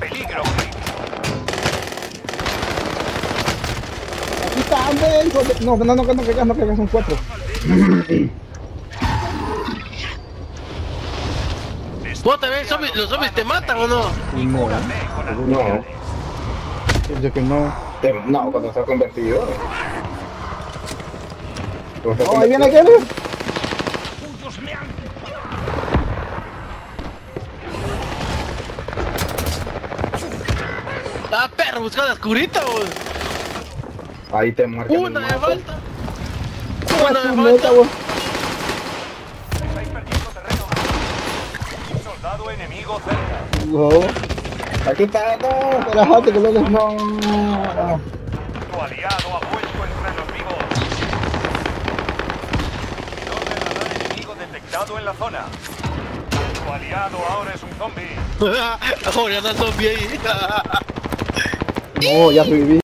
Peligro. Aquí está, hombre, hijo de- No, no, no, no, no, que no, que son cuatro. ¿Vos también los zombies te matan o no? No, No, yo que no. no, cuando está convertido. Está Oh, ahí viene convertido. aquel. Ah, perro, busca la oscurita, vos. Ahí te marca. Una me mapa. falta. Una neta, falta. Estáis perdiendo terreno. Soldado enemigo cerca. No, Aquí está, no. relájate que luego no. Tu aliado ha vuelto entre los vivos. No de radar enemigo detectado en la zona. Tu aliado ahora es un zombie. Ahora anda zombie ahí. No, ya sobreviví.